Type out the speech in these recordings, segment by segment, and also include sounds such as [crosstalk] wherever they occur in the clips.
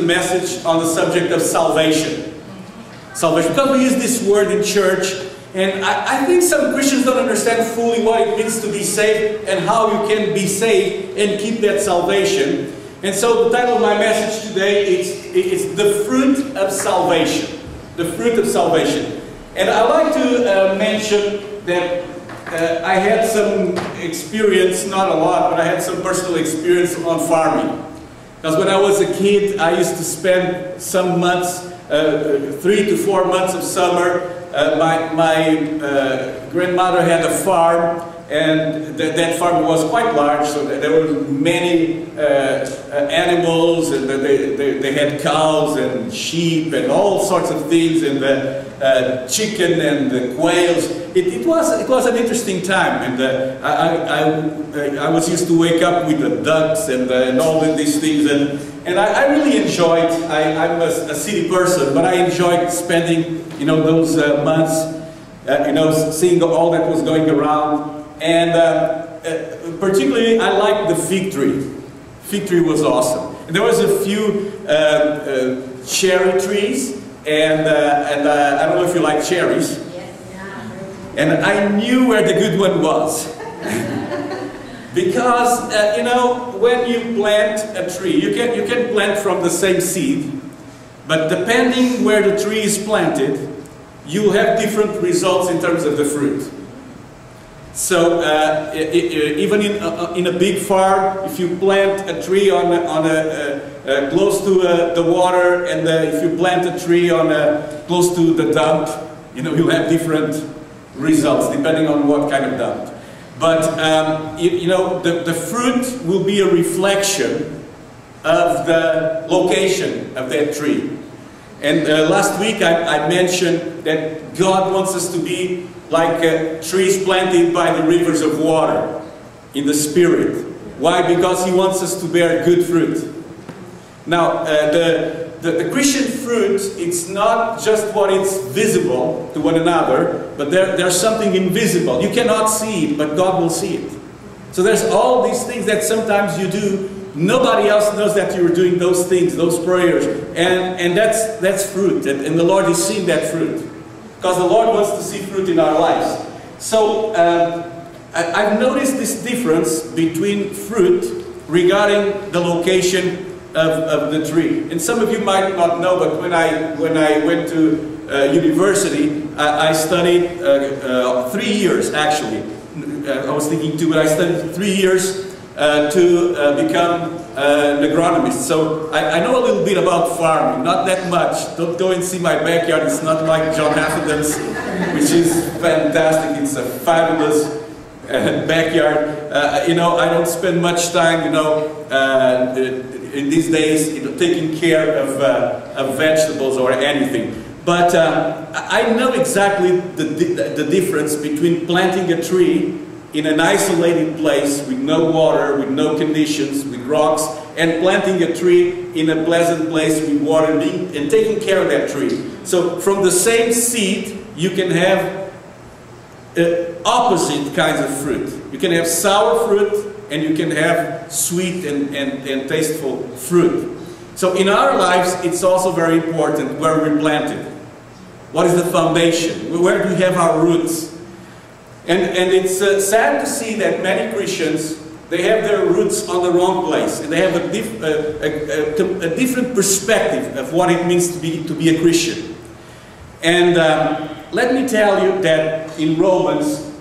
messages on the subject of salvation. Salvation. Because we use this word in church, and I, I, think some Christians don't understand fully what it means to be saved and how you can be saved and keep that salvation. And so the title of my message today is, is The Fruit of Salvation. The Fruit of Salvation. And I like to uh, mention that uh, I had some experience, not a lot, but I had some personal experience on farming. Because when I was a kid, I used to spend some months, uh, three to four months of summer. Uh, my my uh, grandmother had a farm, and th that farm was quite large, so there were many uh, uh, animals, and they, they, they, had cows and sheep and all sorts of things, and the uh, chicken and the quails. It, it, was, it was an interesting time, and uh, I, I, I, was used to wake up with the ducks and, uh, and all of these things, and, and I, I really enjoyed, I, am a, a, city person, but I enjoyed spending, you know, those uh, months, you know, seeing all that was going around, and uh, uh, particularly, I liked the fig tree. Fig tree was awesome. And there was a few uh, uh cherry trees, and, uh, and uh, I don't know if you like cherries. And I knew where the good one was. [laughs] because, you know, when you plant a tree, you can, you can plant from the same seed, but depending where the tree is planted, you have different results in terms of the fruit. So uh, it, even in, uh, uh, in a big farm, if you plant a tree on, a, on a, uh, uh close to uh, the water, and if you plant a tree on a, close to the dump, you know you'll have different results depending on what kind of dump. But um, you, you, know the, the fruit will be a reflection of the location of that tree. And last week I, I mentioned that God wants us to be like uh, trees planted by the rivers of water in the Spirit. Why? Because He wants us to bear good fruit. Now, uh, the, the, the, Christian fruit, it's not just what is visible to one another, but there, there's something invisible. You cannot see it, but God will see it. So there's all these things that sometimes you do. Nobody else knows that you're doing those things, those prayers. And, and that's, that's fruit. And, and the Lord is seeing that fruit because the Lord wants to see fruit in our lives. So um, I, have noticed this difference between fruit regarding the location of, of, the tree. And some of you might not know, but when I, when I went to uh, university, I, I studied uh, uh, three years actually. Uh, I was thinking two, but I studied three years uh, to uh, become uh, an agronomist. So I, I, know a little bit about farming, not that much. Don't go and see my backyard. It's not like John Haffiden's, which is fantastic. It's a fabulous uh, backyard. Uh, you know, I don't spend much time, you know, uh, in these days, you know, taking care of, uh, of vegetables or anything. But uh, I know exactly the, the difference between planting a tree in an isolated place with no water, with no conditions, with rocks, and planting a tree in a pleasant place with water and taking care of that tree. So from the same seed, you can have uh, opposite kinds of fruit. You can have sour fruit and you can have sweet and, and, and tasteful fruit. So in our lives, it's also very important where we're planted. What is the foundation? Where do we have our roots? And, and it's uh, sad to see that many Christians, they have their roots on the wrong place. And they have a, dif a, a, a different perspective of what it means to be, to be a Christian. And um, let me tell you that in Romans,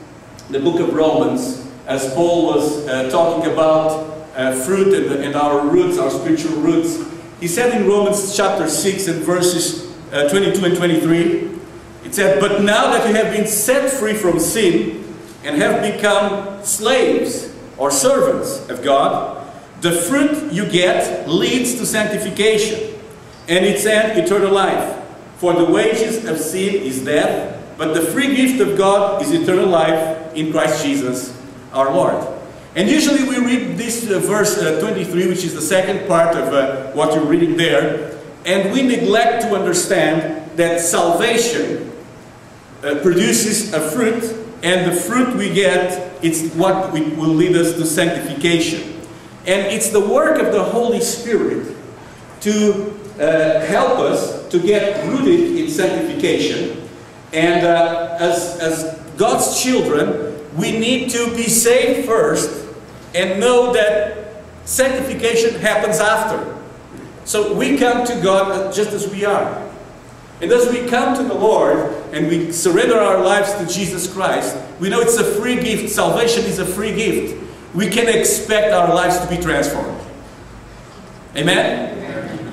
the book of Romans, as Paul was uh, talking about uh, fruit and, and, our roots, our spiritual roots, he said in Romans chapter 6 and verses uh, 22 and 23, it said, But now that you have been set free from sin and have become slaves or servants of God, the fruit you get leads to sanctification and its end eternal life. For the wages of sin is death, but the free gift of God is eternal life in Christ Jesus our Lord. And usually we read this uh, verse uh, 23, which is the second part of uh, what you're reading there, and we neglect to understand that salvation uh, produces a fruit, and the fruit we get, it's what we, will lead us to sanctification. And it's the work of the Holy Spirit to uh, help us to get rooted in sanctification. And uh, as, as God's children, we need to be saved first and know that sanctification happens after. So we come to God just as we are. And as we come to the Lord and we surrender our lives to Jesus Christ, we know it's a free gift. Salvation is a free gift. We can expect our lives to be transformed. Amen?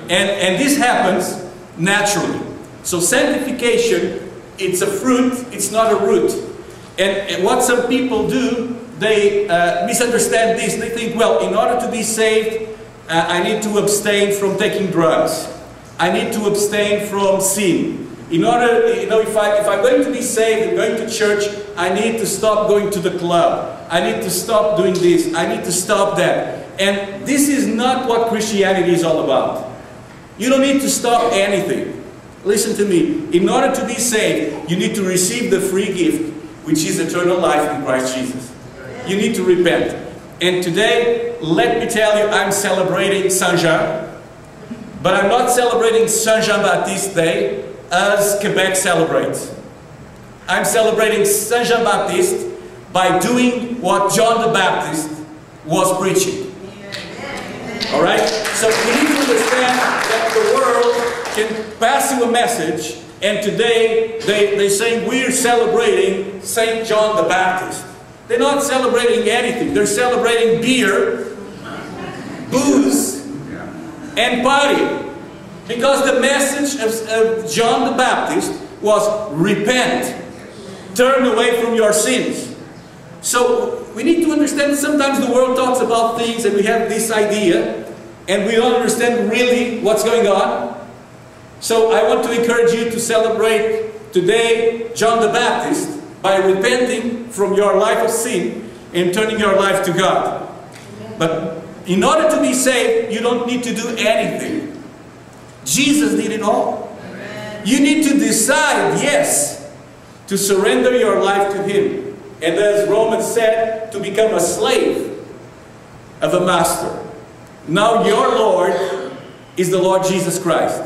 And, and this happens naturally. So sanctification, it's a fruit, it's not a root. And, and what some people do, they uh, misunderstand this. They think, well, in order to be saved, uh, I need to abstain from taking drugs. I need to abstain from sin. In order, you know, if, I, if I'm going to be saved and going to church, I need to stop going to the club. I need to stop doing this. I need to stop that. And this is not what Christianity is all about. You don't need to stop anything. Listen to me. In order to be saved, you need to receive the free gift, which is eternal life in Christ Jesus. You need to repent. And today, let me tell you, I'm celebrating Saint Jean. But I'm not celebrating Saint Jean Baptiste Day as Quebec celebrates. I'm celebrating Saint Jean Baptiste by doing what John the Baptist was preaching. Alright? So we need to understand that the world can pass you a message and today they, they say we're celebrating St. John the Baptist. They're not celebrating anything. They're celebrating beer, booze, and party. Because the message of, of John the Baptist was repent, turn away from your sins. So we need to understand sometimes the world talks about things and we have this idea and we don't understand really what's going on. So I want to encourage you to celebrate today John the Baptist by repenting from your life of sin and turning your life to God. But in order to be saved, you don't need to do anything. Jesus did it all. You need to decide, yes, to surrender your life to Him. And as Romans said, to become a slave of a master. Now your Lord is the Lord Jesus Christ.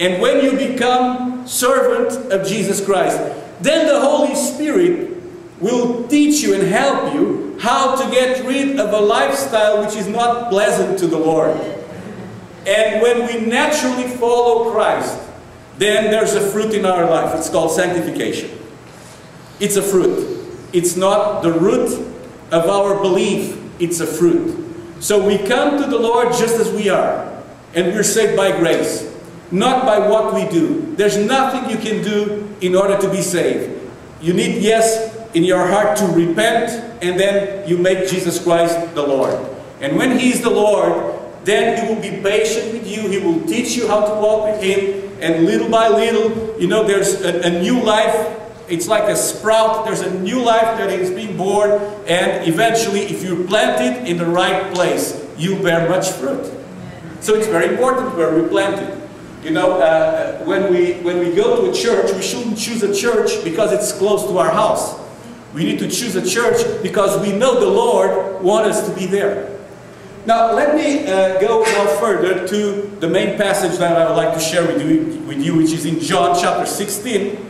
And when you become servant of Jesus Christ, then the Holy Spirit will teach you and help you how to get rid of a lifestyle which is not pleasant to the Lord. And when we naturally follow Christ, then there's a fruit in our life. It's called sanctification. It's a fruit. It's not the root of our belief. It's a fruit. So we come to the Lord just as we are. And we're saved by grace. Not by what we do. There's nothing you can do in order to be saved. You need, yes, in your heart to repent. And then you make Jesus Christ the Lord. And when He is the Lord, then He will be patient with you. He will teach you how to walk with Him. And little by little, you know, there's a, a new life. It's like a sprout. There's a new life that is being born. And eventually, if you plant it in the right place, you bear much fruit. So it's very important where we plant it. You know, uh, when, we, when we go to a church, we shouldn't choose a church because it's close to our house. We need to choose a church because we know the Lord wants us to be there. Now, let me uh, go now further to the main passage that I would like to share with you, with you, which is in John chapter 16,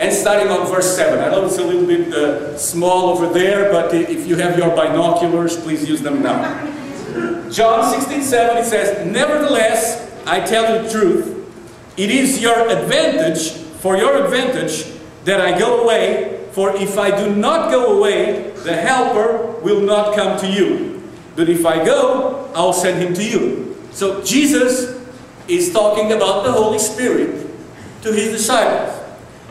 and starting on verse 7. I know it's a little bit uh, small over there, but if you have your binoculars, please use them now. John 16, 7, it says, Nevertheless, I tell you the truth, it is your advantage, for your advantage, that I go away, for if I do not go away, the Helper will not come to you. But if I go, I'll send him to you. So Jesus is talking about the Holy Spirit to his disciples.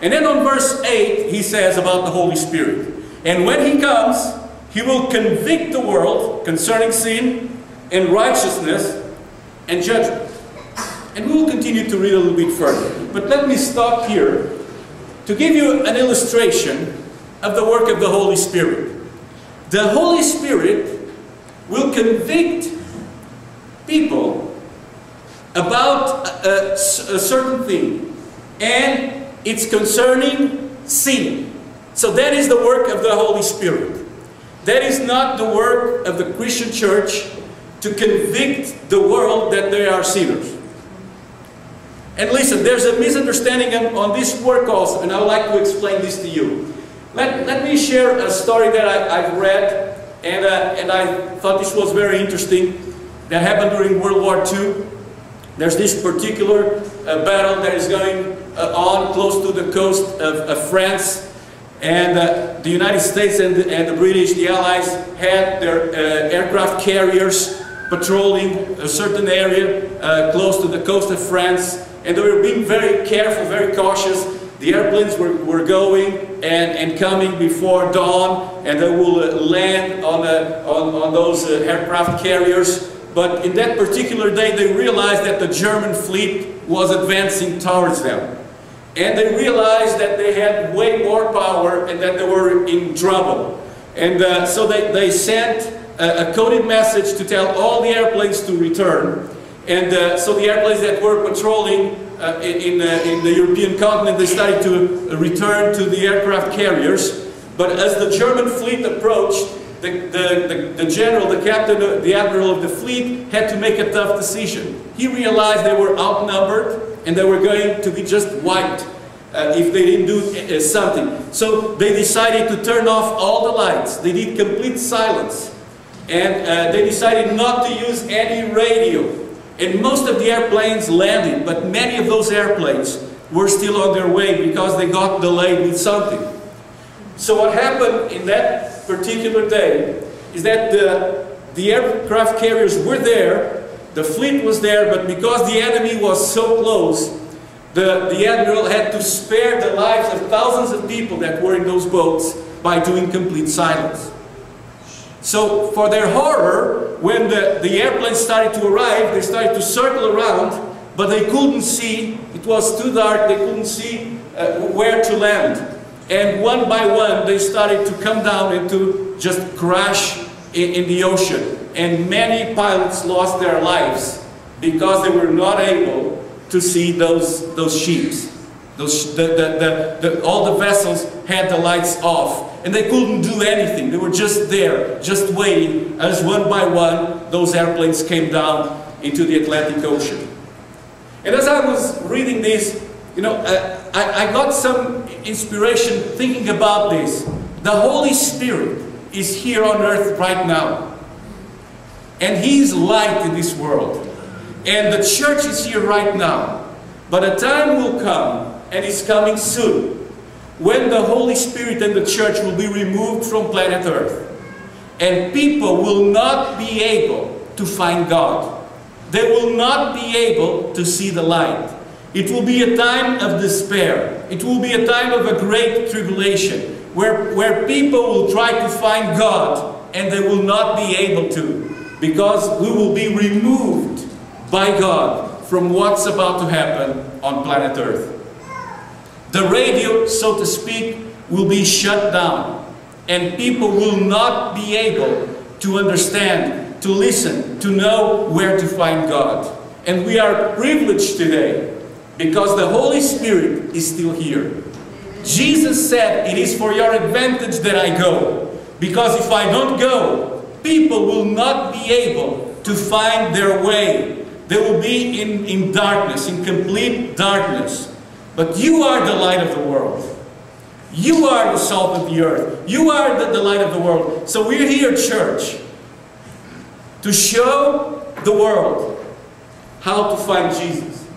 And then on verse 8, he says about the Holy Spirit. And when he comes, he will convict the world concerning sin and righteousness and judgment. And we will continue to read a little bit further. But let me stop here to give you an illustration of the work of the Holy Spirit. The Holy Spirit will convict people about a, a, certain thing. And it's concerning sin. So that is the work of the Holy Spirit. That is not the work of the Christian church to convict the world that they are sinners. And listen, there's a misunderstanding on, on this work also, and I would like to explain this to you. Let, let me share a story that I, have read, and, uh, and I thought this was very interesting, that happened during World War II. There's this particular uh, battle that is going uh, on close to the coast of, of France, and uh, the United States and the, and the, British, the Allies, had their uh, aircraft carriers patrolling a certain area uh, close to the coast of France, and they were being very careful, very cautious. The airplanes were, were going and, and coming before dawn, and they will uh, land on, the, on, on those uh, aircraft carriers. But in that particular day, they realized that the German fleet was advancing towards them. And they realized that they had way more power and that they were in trouble. And uh, so they, they sent a, a, coded message to tell all the airplanes to return. And uh, so the airplanes that were patrolling uh, in, uh, in, the European continent, they started to return to the aircraft carriers. But as the German fleet approached, the, the, the, the, general, the captain, the admiral of the fleet had to make a tough decision. He realized they were outnumbered and they were going to be just wiped uh, if they didn't do uh, something. So they decided to turn off all the lights. They did complete silence. And uh, they decided not to use any radio. And most of the airplanes landed, but many of those airplanes were still on their way because they got delayed with something. So what happened in that particular day is that the, the aircraft carriers were there the fleet was there, but because the enemy was so close, the, the admiral had to spare the lives of thousands of people that were in those boats by doing complete silence. So for their horror, when the, the airplanes started to arrive, they started to circle around, but they couldn't see, it was too dark, they couldn't see uh, where to land. And one by one, they started to come down and to just crash in, in the ocean and many pilots lost their lives because they were not able to see those, those ships. Those, the, the, the, all the vessels had the lights off and they couldn't do anything. They were just there, just waiting as one by one those airplanes came down into the Atlantic Ocean. And as I was reading this, you know, uh, I, I got some inspiration thinking about this. The Holy Spirit is here on earth right now. And He's light in this world. And the church is here right now. But a time will come, and it's coming soon, when the Holy Spirit and the church will be removed from planet Earth. And people will not be able to find God. They will not be able to see the light. It will be a time of despair. It will be a time of a great tribulation where, where people will try to find God and they will not be able to because we will be removed by God from what's about to happen on planet Earth. The radio, so to speak, will be shut down and people will not be able to understand, to listen, to know where to find God. And we are privileged today because the Holy Spirit is still here. Jesus said, it is for your advantage that I go. Because if I don't go, people will not be able to find their way. They will be in, in darkness, in complete darkness. But you are the light of the world. You are the salt of the earth. You are the, the light of the world. So we're here, church, to show the world how to find Jesus.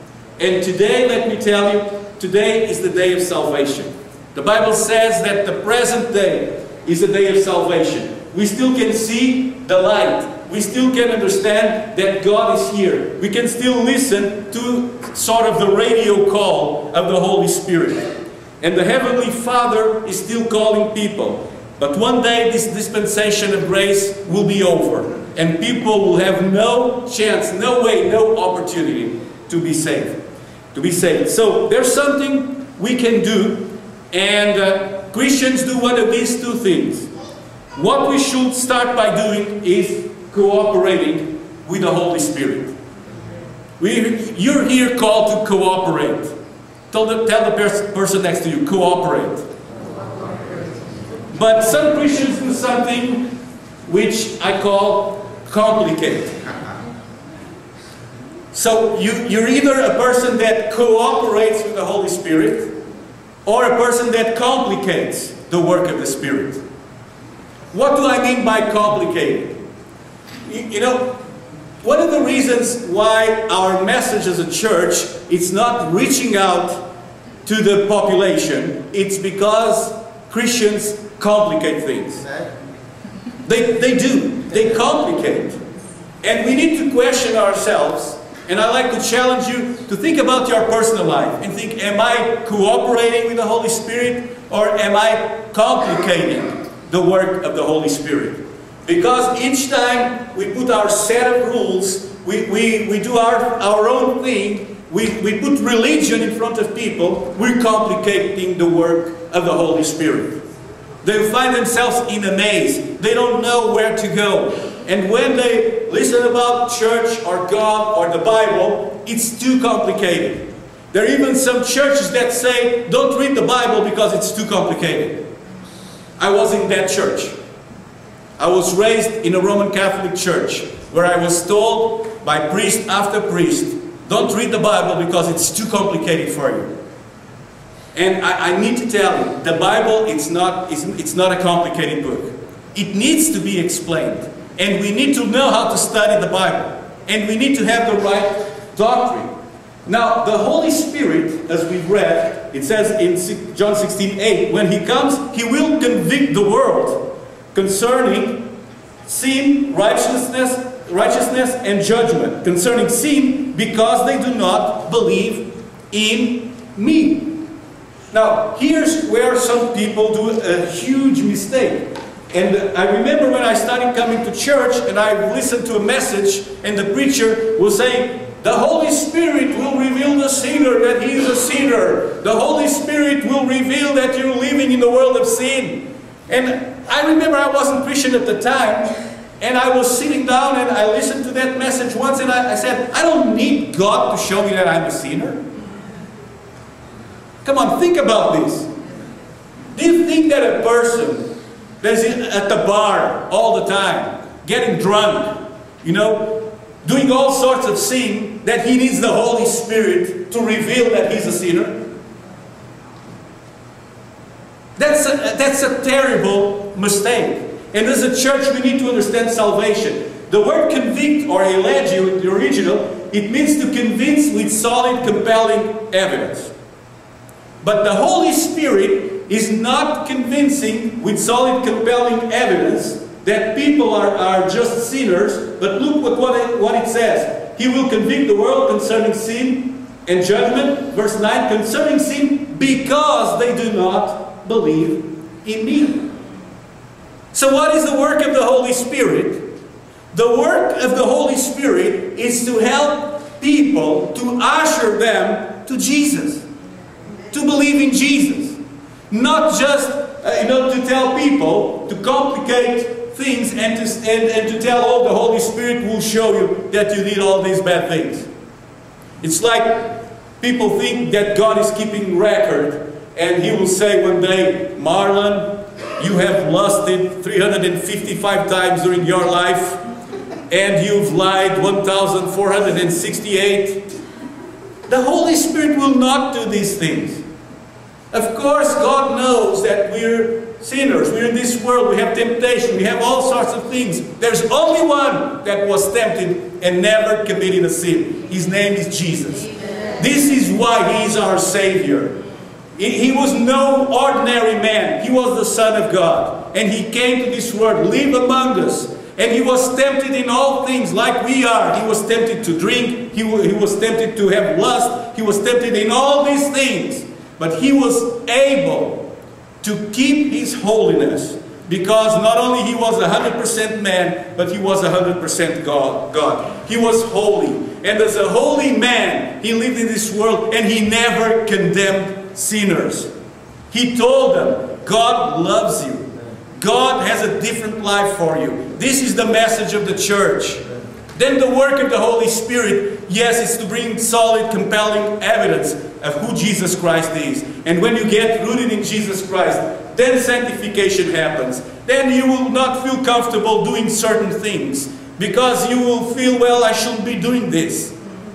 And today, let me tell you, today is the day of salvation. The Bible says that the present day is the day of salvation we still can see the light. We still can understand that God is here. We can still listen to sort of the radio call of the Holy Spirit. And the Heavenly Father is still calling people. But one day this dispensation of grace will be over. And people will have no chance, no way, no opportunity to be saved. To be saved. So there's something we can do. And uh, Christians do one of these two things. What we should start by doing is cooperating with the Holy Spirit. We, you're here called to cooperate. Tell the, tell the pers person next to you, cooperate. But some Christians do something which I call complicate. So you, you're either a person that cooperates with the Holy Spirit or a person that complicates the work of the Spirit. What do I mean by complicated? You, you know, one of the reasons why our message as a church is not reaching out to the population, it's because Christians complicate things. They, they do. They complicate. And we need to question ourselves. And I'd like to challenge you to think about your personal life and think, am I cooperating with the Holy Spirit or am I complicating the work of the Holy Spirit? Because each time we put our set of rules, we, we, we do our, our own thing, we, we put religion in front of people, we're complicating the work of the Holy Spirit. They find themselves in a maze. They don't know where to go. And when they listen about church or God or the Bible, it's too complicated. There are even some churches that say, don't read the Bible because it's too complicated. I was in that church. I was raised in a Roman Catholic church where I was told by priest after priest, don't read the Bible because it's too complicated for you. And I, I, need to tell you, the Bible it's not, it's, it's not a complicated book. It needs to be explained. And we need to know how to study the Bible. And we need to have the right doctrine. Now, the Holy Spirit, as we've read, it says in John 16, 8, when He comes, He will convict the world concerning sin, righteousness, righteousness and judgment. Concerning sin, because they do not believe in me. Now, here's where some people do a huge mistake. And I remember when I started coming to church and I listened to a message and the preacher was saying, the Holy Spirit will reveal the sinner that he is a sinner. The Holy Spirit will reveal that you're living in the world of sin. And I remember I wasn't Christian at the time and I was sitting down and I listened to that message once and I, I said, I don't need God to show me that I'm a sinner. Come on, think about this. Do you think that a person that's at the bar all the time, getting drunk, you know, doing all sorts of sin, that he needs the Holy Spirit to reveal that he's a sinner? That's a, that's a terrible mistake. And as a church, we need to understand salvation. The word convict or elegio in the original, it means to convince with solid, compelling evidence. But the Holy Spirit is not convincing with solid, compelling evidence that people are, are just sinners. But look what, what, it, what it says. He will convict the world concerning sin and judgment. Verse 9, concerning sin because they do not believe in me. So what is the work of the Holy Spirit? The work of the Holy Spirit is to help people, to usher them to Jesus to believe in Jesus. Not just, uh, you know, to tell people, to complicate things and to, and, and to tell, oh, the Holy Spirit will show you that you did all these bad things. It's like people think that God is keeping record and He will say one day, Marlon, you have lusted 355 times during your life and you've lied 1,468. The Holy Spirit will not do these things. Of course, God knows that we're sinners. We're in this world. We have temptation. We have all sorts of things. There's only one that was tempted and never committed a sin. His name is Jesus. This is why He is our Savior. He was no ordinary man. He was the Son of God. And He came to this world, live among us. And He was tempted in all things like we are. He was tempted to drink. He was tempted to have lust. He was tempted in all these things. But he was able to keep his holiness because not only he was 100% man, but he was 100% God, God. He was holy. And as a holy man, he lived in this world and he never condemned sinners. He told them, God loves you. God has a different life for you. This is the message of the church. Then the work of the Holy Spirit, yes, is to bring solid, compelling evidence of who Jesus Christ is. And when you get rooted in Jesus Christ, then sanctification happens. Then you will not feel comfortable doing certain things because you will feel, well, I shouldn't be doing this.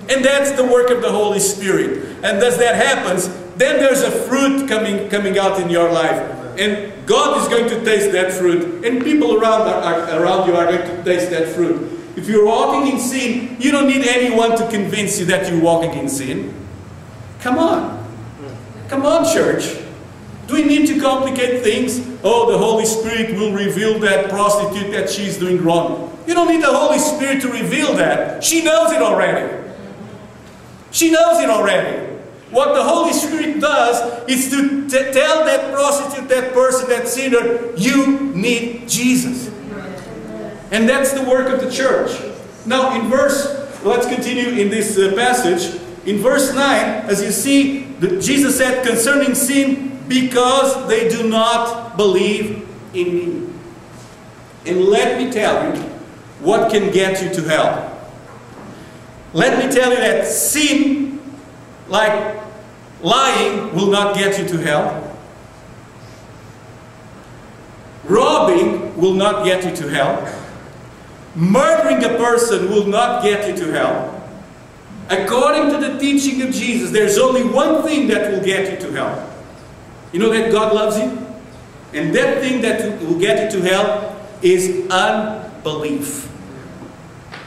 And that's the work of the Holy Spirit. And as that happens, then there's a fruit coming, coming out in your life. And God is going to taste that fruit. And people around, are, around you are going to taste that fruit. If you're walking in sin, you don't need anyone to convince you that you're walking in sin. Come on. Come on, church. Do we need to complicate things? Oh, the Holy Spirit will reveal that prostitute that she's doing wrong. You don't need the Holy Spirit to reveal that. She knows it already. She knows it already. What the Holy Spirit does is to tell that prostitute, that person, that sinner, you need Jesus. And that's the work of the church. Now, in verse, let's continue in this uh, passage. In verse 9, as you see, the, Jesus said concerning sin, because they do not believe in me. And let me tell you what can get you to hell. Let me tell you that sin, like lying, will not get you to hell. Robbing will not get you to hell. Murdering a person will not get you to hell. According to the teaching of Jesus, there's only one thing that will get you to hell. You know that God loves you? And that thing that will get you to hell is unbelief.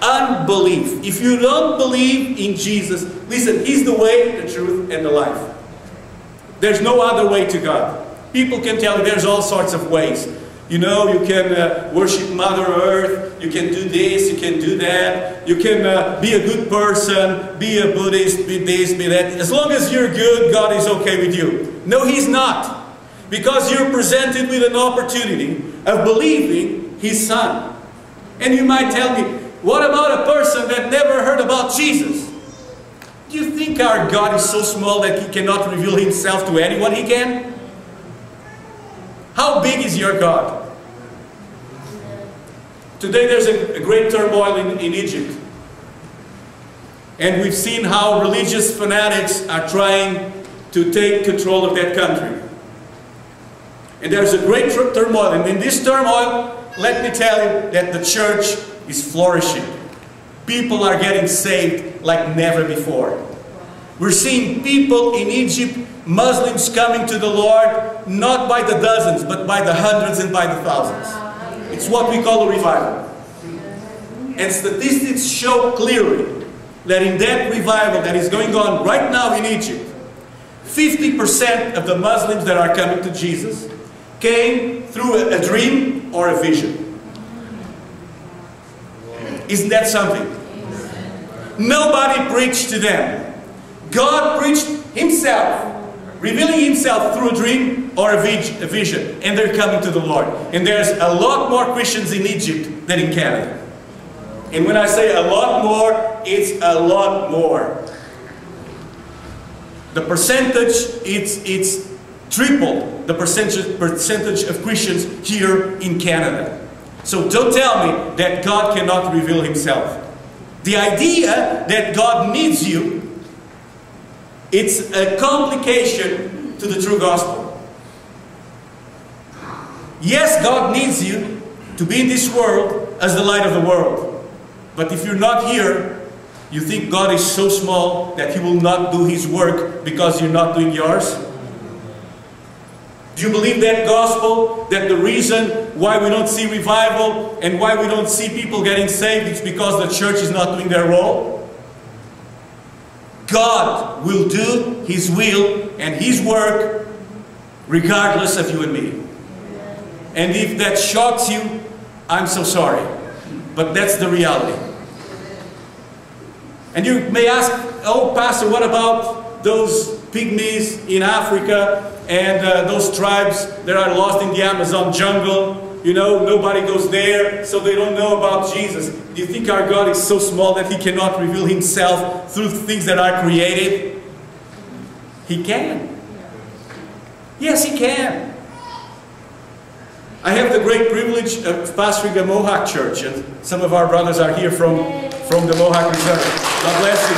Unbelief. If you don't believe in Jesus, listen, He's the way, the truth, and the life. There's no other way to God. People can tell you there's all sorts of ways. You know, you can uh, worship Mother Earth, you can do this, you can do that, you can uh, be a good person, be a Buddhist, be this, be that. As long as you're good, God is okay with you. No, He's not. Because you're presented with an opportunity of believing His Son. And you might tell me, what about a person that never heard about Jesus? Do you think our God is so small that He cannot reveal Himself to anyone He can? How big is your God? Today there's a, great turmoil in, in Egypt. And we've seen how religious fanatics are trying to take control of that country. And there's a great turmoil. And in this turmoil, let me tell you that the church is flourishing. People are getting saved like never before. We're seeing people in Egypt, Muslims coming to the Lord, not by the dozens, but by the hundreds and by the thousands. It's what we call a revival. And statistics show clearly that in that revival that is going on right now in Egypt, 50% of the Muslims that are coming to Jesus came through a, a dream or a vision. Isn't that something? Nobody preached to them. God preached Himself revealing himself through a dream or a, vision, and they're coming to the Lord. And there's a lot more Christians in Egypt than in Canada. And when I say a lot more, it's a lot more. The percentage, it's, it's triple the percentage, percentage of Christians here in Canada. So don't tell me that God cannot reveal himself. The idea that God needs you it's a complication to the true gospel. Yes, God needs you to be in this world as the light of the world. But if you're not here, you think God is so small that He will not do His work because you're not doing yours? Do you believe that gospel? That the reason why we don't see revival and why we don't see people getting saved is because the church is not doing their role? God will do His will and His work regardless of you and me. And if that shocks you, I'm so sorry. But that's the reality. And you may ask, oh, Pastor, what about those pygmies in Africa and uh, those tribes that are lost in the Amazon jungle? You know, nobody goes there, so they don't know about Jesus. Do you think our God is so small that He cannot reveal Himself through things that are created? He can. Yes, He can. I have the great privilege of pastoring a Mohawk church, and some of our brothers are here from, from the Mohawk Reserve. God bless you.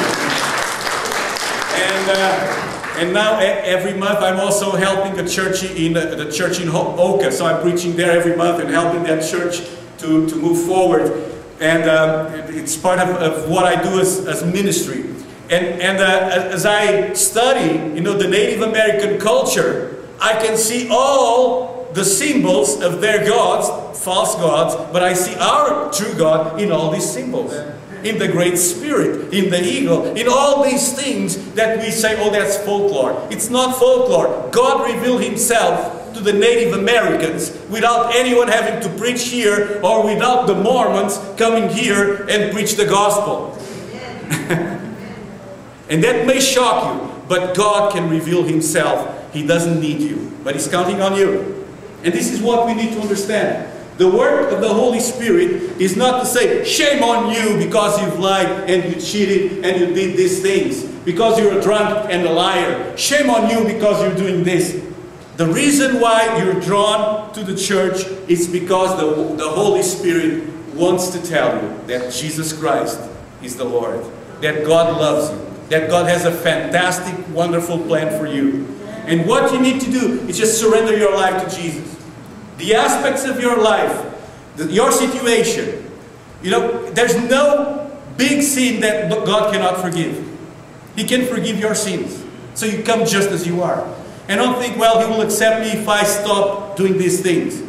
And uh, and now every month I'm also helping a church in uh, the church in Oka. So I'm preaching there every month and helping that church to, to move forward. And um, it's part of, of what I do as, as ministry. And, and uh, as I study, you know, the Native American culture, I can see all the symbols of their gods, false gods, but I see our true God in all these symbols. In the Great Spirit, in the eagle, in all these things that we say, oh, that's folklore. It's not folklore. God revealed Himself to the Native Americans without anyone having to preach here or without the Mormons coming here and preach the gospel. [laughs] and that may shock you, but God can reveal Himself. He doesn't need you, but He's counting on you. And this is what we need to understand. The work of the Holy Spirit is not to say, shame on you because you've lied and you cheated and you did these things. Because you're a drunk and a liar. Shame on you because you're doing this. The reason why you're drawn to the church is because the, the Holy Spirit wants to tell you that Jesus Christ is the Lord. That God loves you. That God has a fantastic, wonderful plan for you. And what you need to do is just surrender your life to Jesus the aspects of your life, the, your situation. You know, there's no big sin that God cannot forgive. He can forgive your sins. So you come just as you are. And don't think, well, He will accept me if I stop doing these things.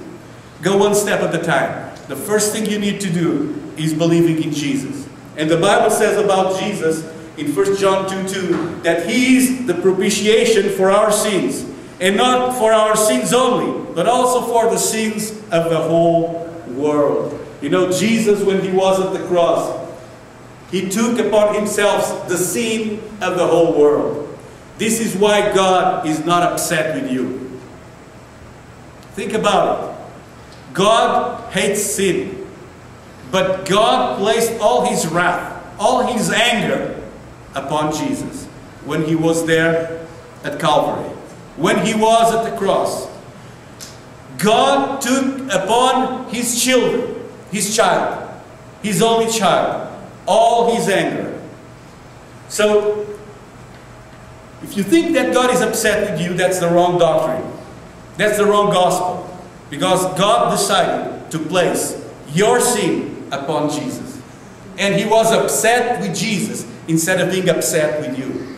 Go one step at a time. The first thing you need to do is believing in Jesus. And the Bible says about Jesus in 1 John 2 2 that He is the propitiation for our sins. And not for our sins only, but also for the sins of the whole world. You know, Jesus, when he was at the cross, he took upon himself the sin of the whole world. This is why God is not upset with you. Think about it. God hates sin. But God placed all his wrath, all his anger upon Jesus when he was there at Calvary. When he was at the cross. God took upon his children, his child, his only child, all his anger. So, if you think that God is upset with you, that's the wrong doctrine. That's the wrong gospel. Because God decided to place your sin upon Jesus. And he was upset with Jesus instead of being upset with you.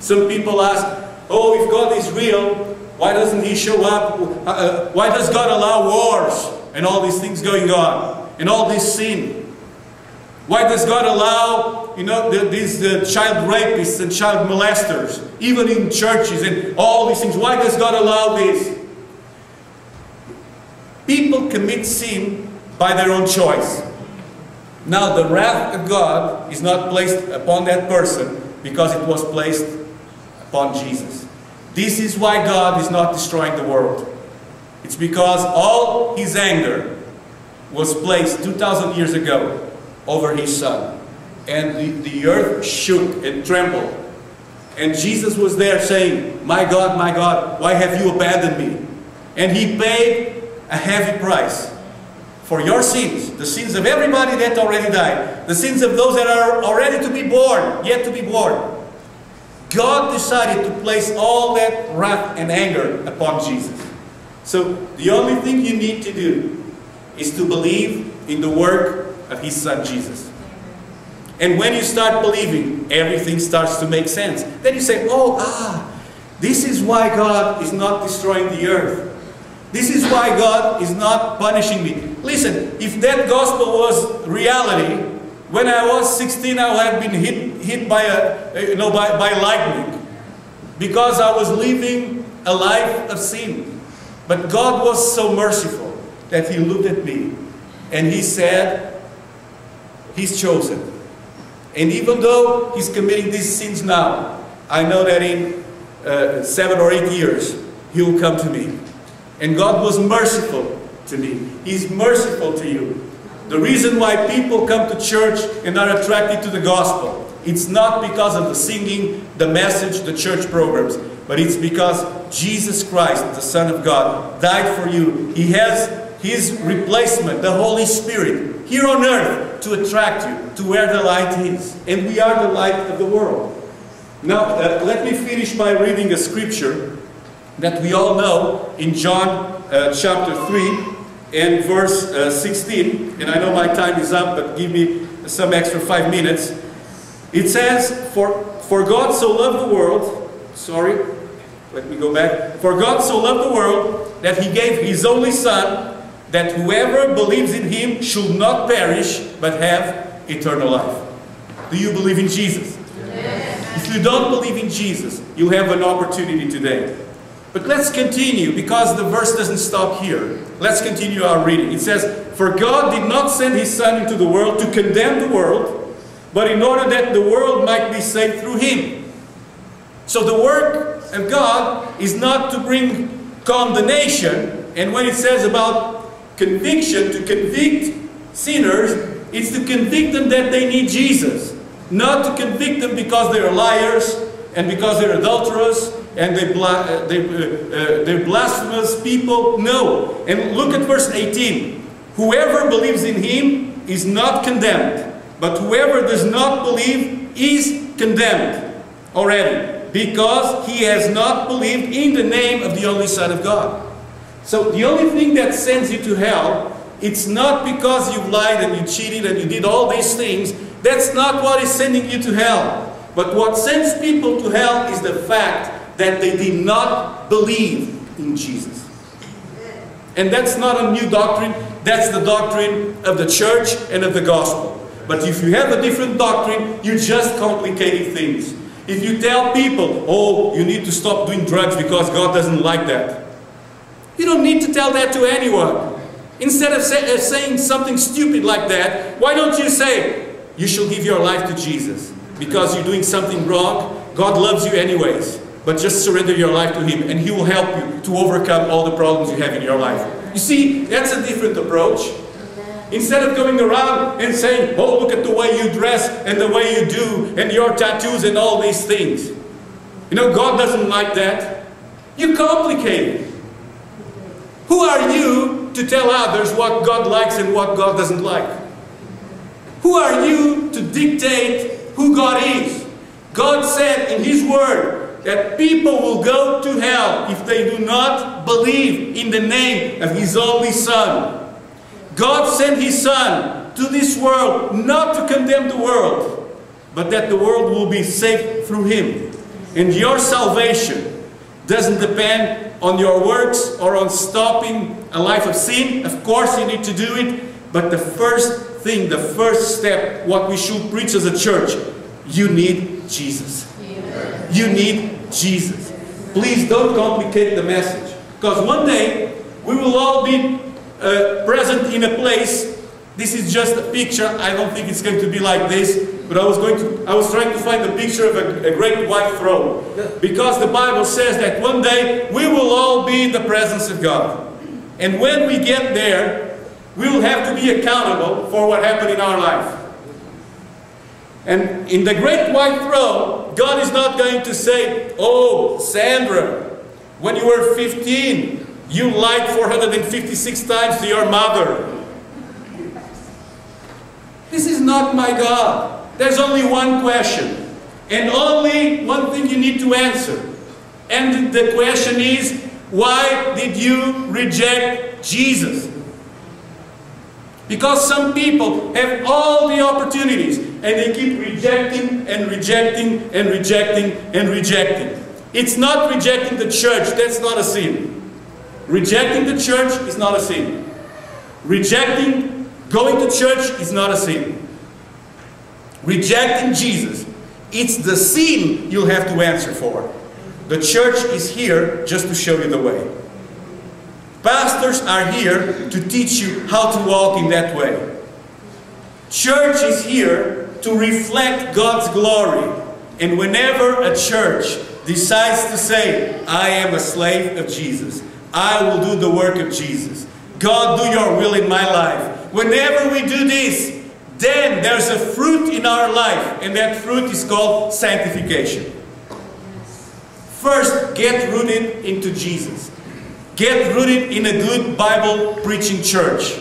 Some people ask, oh, if God is real, why doesn't he show up? Uh, uh, why does God allow wars and all these things going on? And all this sin? Why does God allow, you know, the, these uh, child rapists and child molesters, even in churches and all these things? Why does God allow this? People commit sin by their own choice. Now, the wrath of God is not placed upon that person because it was placed upon Jesus. This is why God is not destroying the world. It's because all his anger was placed 2,000 years ago over his son. And the, the earth shook and trembled. And Jesus was there saying, My God, my God, why have you abandoned me? And he paid a heavy price for your sins, the sins of everybody that already died, the sins of those that are already to be born, yet to be born. God decided to place all that wrath and anger upon Jesus. So the only thing you need to do is to believe in the work of His Son Jesus. And when you start believing, everything starts to make sense. Then you say, oh, ah, this is why God is not destroying the earth. This is why God is not punishing me. Listen, if that gospel was reality, when I was 16, I had been hit, hit by, a, you know, by, by lightning because I was living a life of sin. But God was so merciful that He looked at me and He said, He's chosen. And even though He's committing these sins now, I know that in uh, seven or eight years, He will come to me. And God was merciful to me. He's merciful to you. The reason why people come to church and are attracted to the gospel, it's not because of the singing, the message, the church programs, but it's because Jesus Christ, the Son of God, died for you. He has His replacement, the Holy Spirit, here on earth to attract you to where the light is. And we are the light of the world. Now, uh, let me finish by reading a scripture that we all know in John uh, chapter 3, and verse uh, 16, and I know my time is up, but give me some extra five minutes. It says, for, for God so loved the world, sorry, let me go back. For God so loved the world that he gave his only Son, that whoever believes in him should not perish, but have eternal life. Do you believe in Jesus? If you don't believe in Jesus, you have an opportunity today. But let's continue because the verse doesn't stop here. Let's continue our reading. It says, For God did not send his Son into the world to condemn the world, but in order that the world might be saved through him. So the work of God is not to bring condemnation, and when it says about conviction, to convict sinners, it's to convict them that they need Jesus. Not to convict them because they're liars, and because they're adulterers, and they bla they, uh, uh, they're blasphemous people. No. And look at verse 18. Whoever believes in him is not condemned, but whoever does not believe is condemned already, because he has not believed in the name of the only Son of God. So the only thing that sends you to hell, it's not because you lied and you cheated and you did all these things. That's not what is sending you to hell. But what sends people to hell is the fact that they did not believe in Jesus. And that's not a new doctrine, that's the doctrine of the church and of the gospel. But if you have a different doctrine, you're just complicating things. If you tell people, oh, you need to stop doing drugs because God doesn't like that. You don't need to tell that to anyone. Instead of, say, of saying something stupid like that, why don't you say, you shall give your life to Jesus because you're doing something wrong? God loves you anyways. But just surrender your life to Him and He will help you to overcome all the problems you have in your life. You see, that's a different approach. Instead of going around and saying, oh, look at the way you dress and the way you do and your tattoos and all these things. You know, God doesn't like that. You complicate it. Who are you to tell others what God likes and what God doesn't like? Who are you to dictate who God is? God said in His Word that people will go to hell if they do not believe in the name of His only Son. God sent His Son to this world not to condemn the world, but that the world will be saved through Him. And your salvation doesn't depend on your works or on stopping a life of sin. Of course, you need to do it. But the first thing, the first step, what we should preach as a church, you need Jesus. You need Jesus. Please don't complicate the message. Because one day, we will all be uh, present in a place. This is just a picture. I don't think it's going to be like this. But I was going to, I was trying to find a picture of a, a, great white throne. Because the Bible says that one day we will all be in the presence of God. And when we get there, we will have to be accountable for what happened in our life. And in the great white throne, God is not going to say, Oh, Sandra, when you were 15, you lied 456 times to your mother. This is not my God. There's only one question, and only one thing you need to answer. And the question is, why did you reject Jesus? Because some people have all the opportunities and they keep rejecting and rejecting and rejecting and rejecting. It's not rejecting the church, that's not a sin. Rejecting the church is not a sin. Rejecting going to church is not a sin rejecting Jesus, it's the sin you'll have to answer for. The church is here just to show you the way. Pastors are here to teach you how to walk in that way. Church is here to reflect God's glory. And whenever a church decides to say, I am a slave of Jesus, I will do the work of Jesus. God, do your will in my life. Whenever we do this, then there's a fruit in our life, and that fruit is called sanctification. First, get rooted into Jesus. Get rooted in a good Bible preaching church.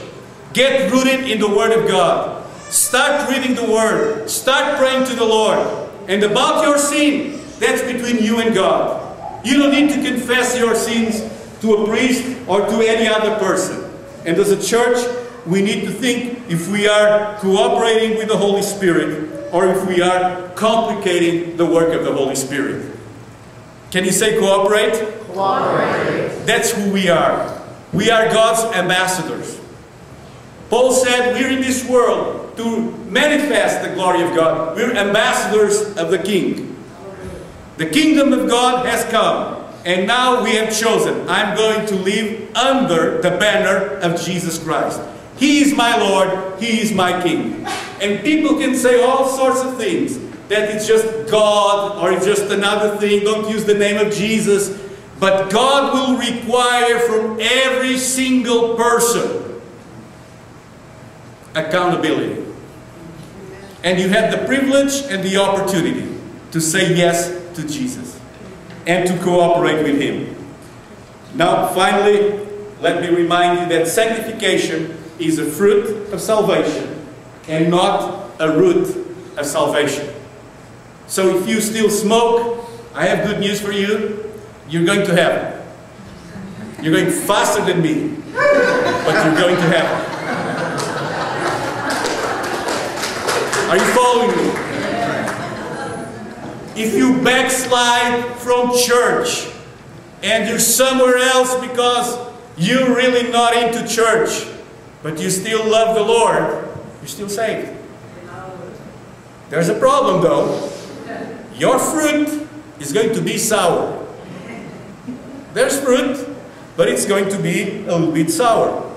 Get rooted in the Word of God. Start reading the Word. Start praying to the Lord. And about your sin, that's between you and God. You don't need to confess your sins to a priest or to any other person. And as a church, we need to think if we are cooperating with the Holy Spirit or if we are complicating the work of the Holy Spirit. Can you say cooperate? That's who we are. We are God's ambassadors. Paul said we're in this world to manifest the glory of God. We're ambassadors of the King. The kingdom of God has come. And now we have chosen, I'm going to live under the banner of Jesus Christ. He is my Lord, He is my King. And people can say all sorts of things that it's just God or it's just another thing, don't use the name of Jesus. But God will require from every single person accountability. And you have the privilege and the opportunity to say yes to Jesus and to cooperate with Him. Now, finally, let me remind you that sanctification is a fruit of salvation and not a root of salvation. So if you still smoke, I have good news for you. You're going to heaven. You're going faster than me, but you're going to heaven. Are you following me? If you backslide from church and you're somewhere else because you're really not into church, but you still love the Lord, you're still saved. There's a problem though. Your fruit is going to be sour. There's fruit, but it's going to be a little bit sour.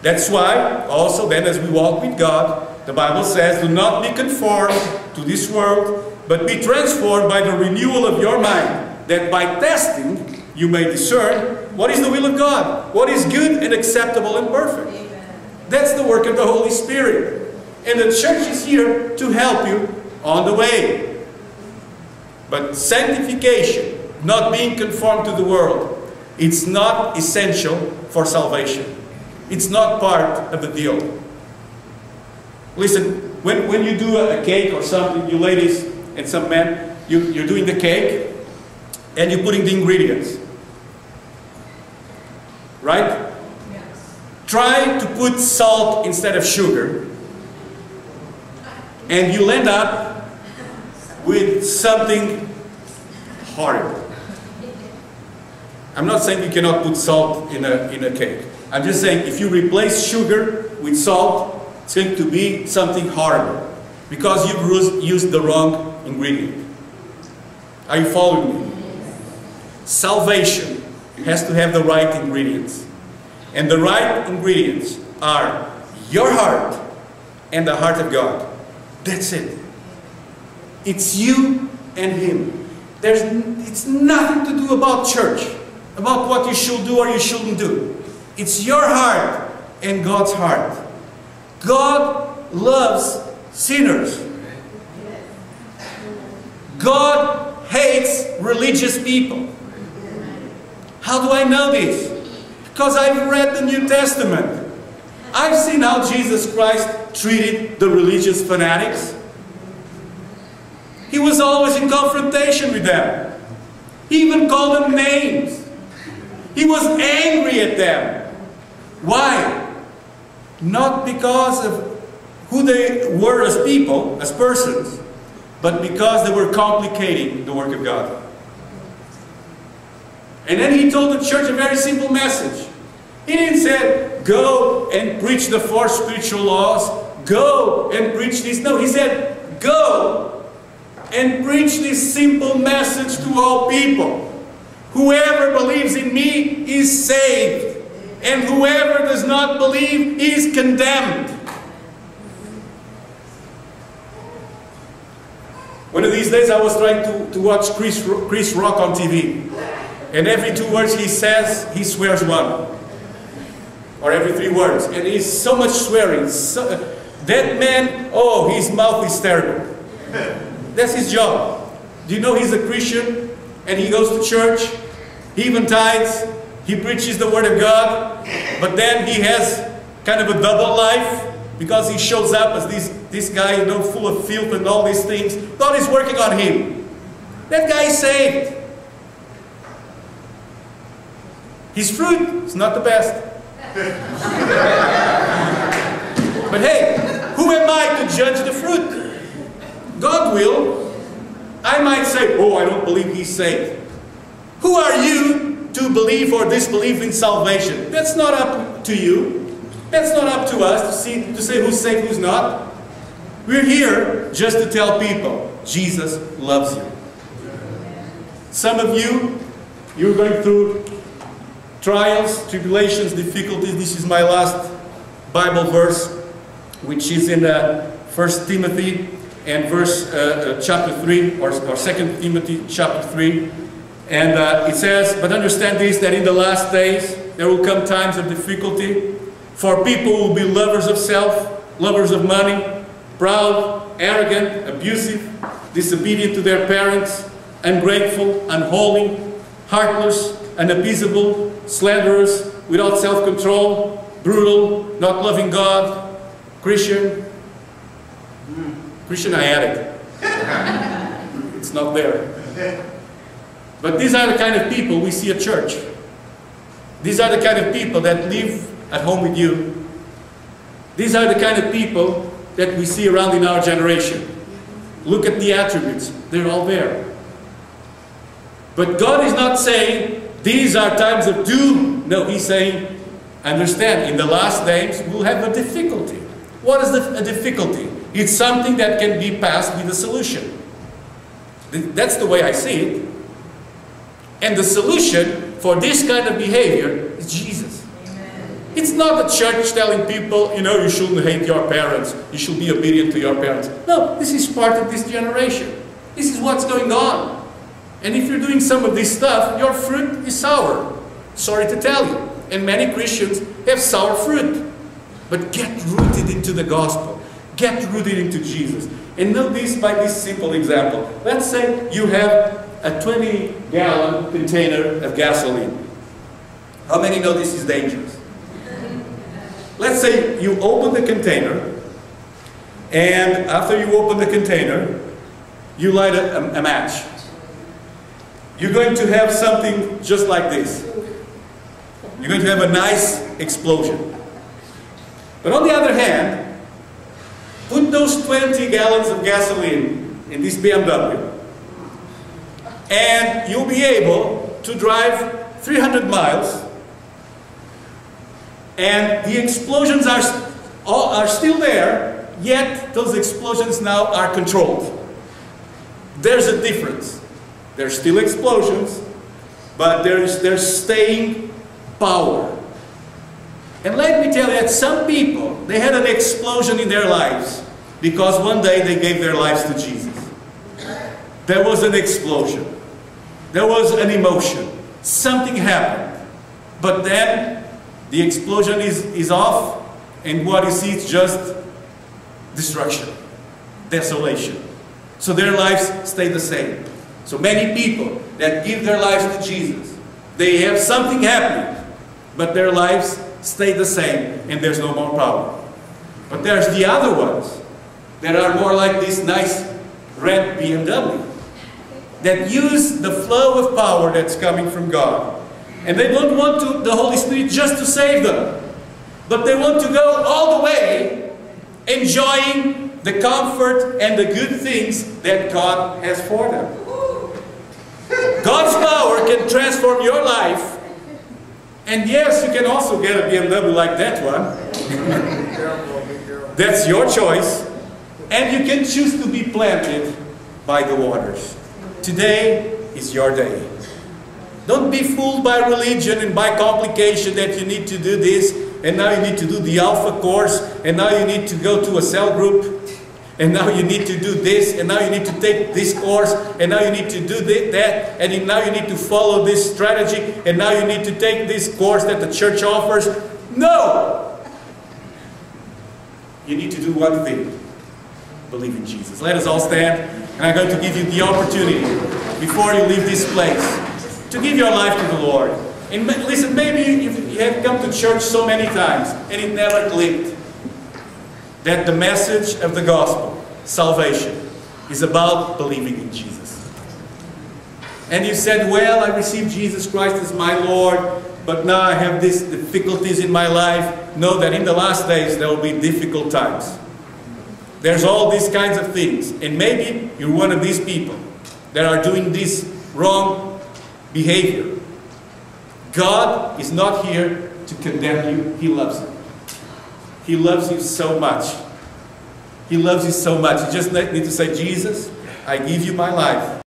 That's why also then as we walk with God, the Bible says, do not be conformed to this world, but be transformed by the renewal of your mind, that by testing you may discern what is the will of God, what is good and acceptable and perfect. That's the work of the Holy Spirit. And the church is here to help you on the way. But sanctification, not being conformed to the world, it's not essential for salvation. It's not part of the deal. Listen, when, when you do a, cake or something, you ladies and some men, you, you're doing the cake and you're putting the ingredients. Right? Yes. Try to put salt instead of sugar and you'll end up with something horrible. I'm not saying you cannot put salt in a, in a cake. I'm just saying if you replace sugar with salt, it's going to be something horrible because you've used the wrong ingredient. Are you following me? Salvation has to have the right ingredients. And the right ingredients are your heart and the heart of God. That's it. It's you and Him. There's, it's nothing to do about church, about what you should do or you shouldn't do. It's your heart and God's heart. God loves sinners. God hates religious people. How do I know this? Because I've read the New Testament. I've seen how Jesus Christ treated the religious fanatics. He was always in confrontation with them. He even called them names. He was angry at them. Why? Not because of who they were as people, as persons, but because they were complicating the work of God. And then he told the church a very simple message. He didn't say, go and preach the four spiritual laws, go and preach this. No, he said, go and preach this simple message to all people. Whoever believes in me is saved, and whoever does not believe is condemned. One of these days I was trying to, to watch Chris, Chris Rock on TV. And every two words he says, he swears one. Or every three words. And he's so much swearing. So, that man, oh, his mouth is terrible. That's his job. Do you know he's a Christian? And he goes to church. He even tithes. He preaches the word of God. But then he has kind of a double life. Because he shows up as this, this guy, you know, full of filth and all these things. God is working on him. That guy is saved. His fruit is not the best. [laughs] but hey, who am I to judge the fruit? God will. I might say, oh, I don't believe he's saved. Who are you to believe or disbelieve in salvation? That's not up to you. That's not up to us to see to say who's saved, who's not. We're here just to tell people Jesus loves you. Some of you, you're going through trials, tribulations, difficulties. This is my last Bible verse, which is in uh, 1 Timothy and verse uh, uh, chapter 3 or, or 2 Timothy chapter 3. And uh, it says, But understand this, that in the last days there will come times of difficulty, for people will be lovers of self, lovers of money, proud, arrogant, abusive, disobedient to their parents, ungrateful, unholy, heartless, unappeasable, slanderous, without self-control, brutal, not loving God, Christian. Christian, I added. [laughs] it's not there. But these are the kind of people we see at church. These are the kind of people that live at home with you. These are the kind of people that we see around in our generation. Look at the attributes, they're all there. But God is not saying these are times of doom. No, He's saying, understand, in the last days we'll have a difficulty. What is the, a difficulty? It's something that can be passed with a solution. That's the way I see it. And the solution for this kind of behavior is Jesus. Amen. It's not the church telling people, you know, you shouldn't hate your parents, you should be obedient to your parents. No, this is part of this generation. This is what's going on. And if you're doing some of this stuff, your fruit is sour. Sorry to tell you. And many Christians have sour fruit. But get rooted into the gospel. Get rooted into Jesus. And know this by this simple example. Let's say you have a 20 gallon container of gasoline. How many know this is dangerous? Let's say you open the container, and after you open the container, you light a, a match. You're going to have something just like this. You're going to have a nice explosion. But on the other hand, put those 20 gallons of gasoline in this BMW and you'll be able to drive 300 miles and the explosions are, are still there, yet those explosions now are controlled. There's a difference. There's still explosions, but there's, there's staying power. And let me tell you that some people, they had an explosion in their lives because one day they gave their lives to Jesus. There was an explosion. There was an emotion. Something happened. But then the explosion is, is off and what you see is just destruction, desolation. So their lives stay the same. So many people that give their lives to Jesus, they have something happening, but their lives stay the same and there's no more problem. But there's the other ones that are more like this nice red BMW that use the flow of power that's coming from God. And they don't want to, the Holy Spirit just to save them, but they want to go all the way enjoying the comfort and the good things that God has for them. God's power can transform your life. And yes, you can also get a BMW like that one. [laughs] That's your choice. And you can choose to be planted by the waters. Today is your day. Don't be fooled by religion and by complication that you need to do this, and now you need to do the Alpha course, and now you need to go to a cell group, and now you need to do this, and now you need to take this course, and now you need to do that, and now you need to follow this strategy, and now you need to take this course that the church offers. No! You need to do one thing. Believe in Jesus. Let us all stand, and I'm going to give you the opportunity, before you leave this place, to give your life to the Lord. And listen, maybe you have come to church so many times, and it never clicked that the message of the gospel, salvation, is about believing in Jesus. And you said, well, I received Jesus Christ as my Lord, but now I have these difficulties in my life. Know that in the last days there will be difficult times. There's all these kinds of things. And maybe you're one of these people that are doing this wrong behavior. God is not here to condemn you, He loves you. He loves you so much. He loves you so much. You just need to say, Jesus, I give you my life.